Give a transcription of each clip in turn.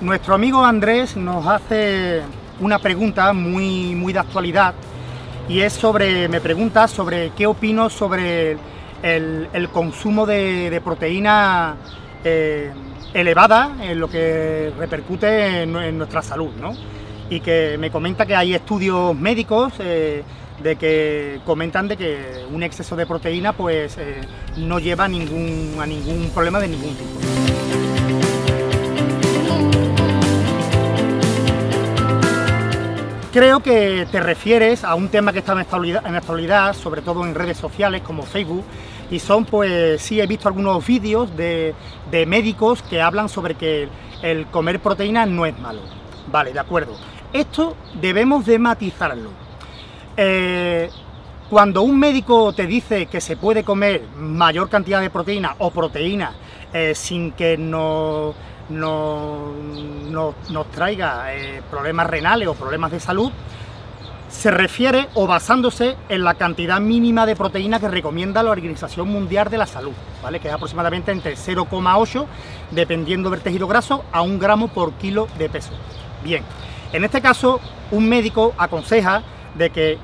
Nuestro amigo Andrés nos hace una pregunta muy, muy de actualidad y es sobre, me pregunta sobre qué opino sobre el, consumo de, proteína eh, elevada en lo que repercute en, nuestra salud, ¿no? Y que me comenta que hay estudios médicos eh, de que comentan de que un exceso de proteína pues eh, no lleva ningún, a ningún problema de ningún tipo. Creo que te refieres a un tema que está en actualidad, en actualidad, sobre todo en redes sociales como Facebook, y son, pues sí, he visto algunos vídeos de, médicos que hablan sobre que el comer proteína no es malo. Vale, de acuerdo. Esto debemos de matizarlo. Eh, cuando un médico te dice que se puede comer mayor cantidad de proteína o proteína eh, sin que no no, nos traiga eh, problemas renales o problemas de salud, se refiere o basándose en la cantidad mínima de proteína que recomienda la Organización Mundial de la Salud, ¿vale? que es aproximadamente entre 0,8, dependiendo del tejido graso, a un gramo por kilo de peso. Bien, en este caso, un médico aconseja de que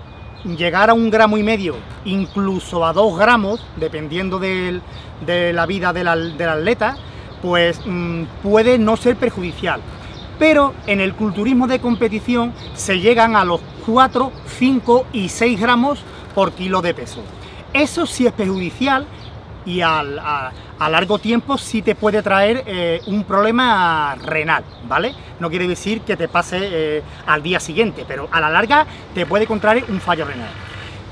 llegar a un gramo y medio, incluso a dos gramos, dependiendo de la vida del atleta, pues mm, puede no ser perjudicial. Pero en el culturismo de competición se llegan a los 4, 5 y 6 gramos por kilo de peso. Eso sí es perjudicial y a, largo tiempo sí te puede traer eh, un problema renal, ¿vale? No quiere decir que te pase eh, al día siguiente, pero a la larga te puede contraer un fallo renal.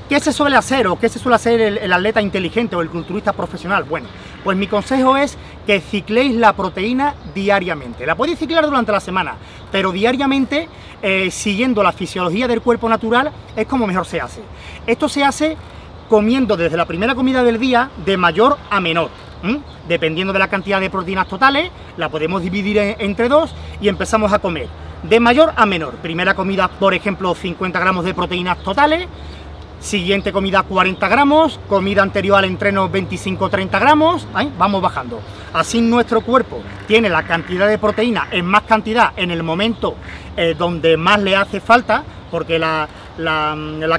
¿Qué se suele hacer o qué se suele hacer el, atleta inteligente o el culturista profesional? Bueno, pues mi consejo es que cicléis la proteína diariamente. La podéis ciclar durante la semana, pero diariamente, eh, siguiendo la fisiología del cuerpo natural, es como mejor se hace. Esto se hace comiendo desde la primera comida del día de mayor a menor. Dependiendo de la cantidad de proteínas totales, la podemos dividir entre dos y empezamos a comer de mayor a menor. Primera comida, por ejemplo, 50 gramos de proteínas totales, Siguiente comida 40 gramos, comida anterior al entreno 25-30 gramos, vamos bajando. Así nuestro cuerpo tiene la cantidad de proteína en más cantidad en el momento eh, donde más le hace falta, porque la,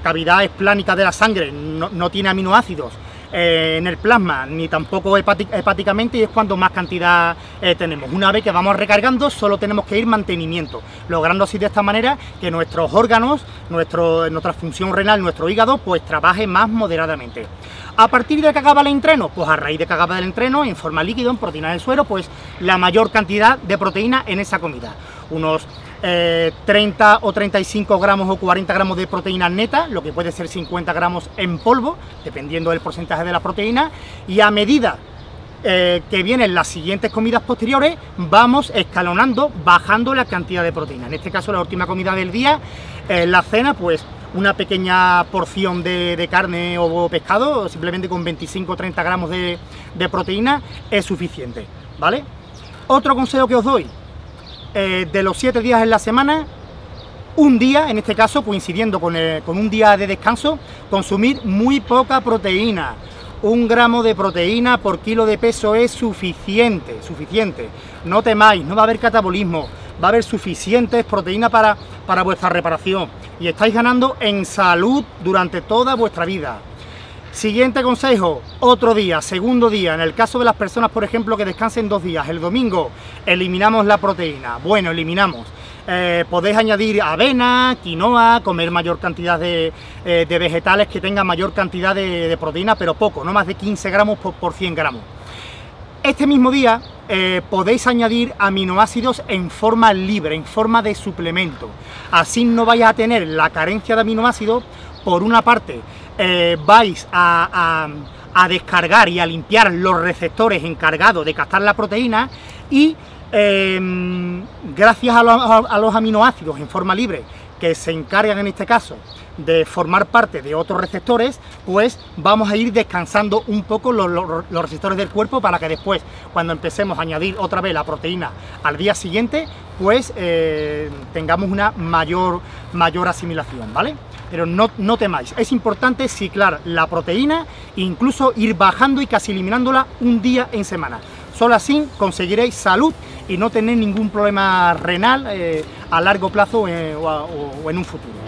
cavidad esplánica de la sangre no tiene aminoácidos eh, en el plasma, ni tampoco hepáticamente, y es cuando más cantidad eh, tenemos. Una vez que vamos recargando, solo tenemos que ir mantenimiento, logrando así de esta manera que nuestros órganos, nuestro, nuestra función renal, nuestro hígado, pues trabaje más moderadamente. A partir de que acaba el entreno, pues a raíz de que acaba el entreno, en forma líquido, en proteína del suero, pues la mayor cantidad de proteína en esa comida. Unos 30 eh, o 35 gramos o 40 gramos de proteína neta, lo que puede ser 50 gramos en polvo, dependiendo del porcentaje de la proteína, y a medida eh, que vienen las siguientes comidas posteriores, vamos escalonando, bajando la cantidad de proteína. En este caso, la última comida del día, eh, la cena, pues una pequeña porción de, carne o pescado, simplemente con 25 o 30 gramos de, de proteína, es suficiente, ¿vale? Otro consejo que os doy, eh, de los siete días en la semana, un día, en este caso coincidiendo con, un día de descanso, consumir muy poca proteína. Un gramo de proteína por kilo de peso es suficiente, suficiente. No temáis, no va a haber catabolismo, va a haber suficientes proteínas para, para vuestra reparación y estáis ganando en salud durante toda vuestra vida. Siguiente consejo, otro día, segundo día, en el caso de las personas, por ejemplo, que descansen dos días, el domingo eliminamos la proteína, bueno, eliminamos. Eh, podéis añadir avena, quinoa, comer mayor cantidad de, eh, vegetales que tengan mayor cantidad de, proteína, pero poco, no más de 15 gramos por, 100 gramos. Este mismo día eh, podéis añadir aminoácidos en forma libre, en forma de suplemento. Así no vais a tener la carencia de aminoácidos, por una parte, eh, vais a, descargar y a limpiar los receptores encargados de captar la proteína y em, gracias a, los aminoácidos en forma libre que se encargan en este caso de formar parte de otros receptores, pues vamos a ir descansando un poco los, receptores del cuerpo para que después, cuando empecemos a añadir otra vez la proteína al día siguiente, pues eh, tengamos una mayor, mayor asimilación, ¿vale? pero no, no temáis, es importante ciclar la proteína e incluso ir bajando y casi eliminándola un día en semana. Solo así conseguiréis salud y no tener ningún problema renal eh, a largo plazo eh, o en un futuro.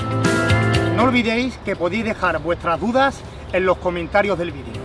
No olvidéis que podéis dejar vuestras dudas en los comentarios del vídeo.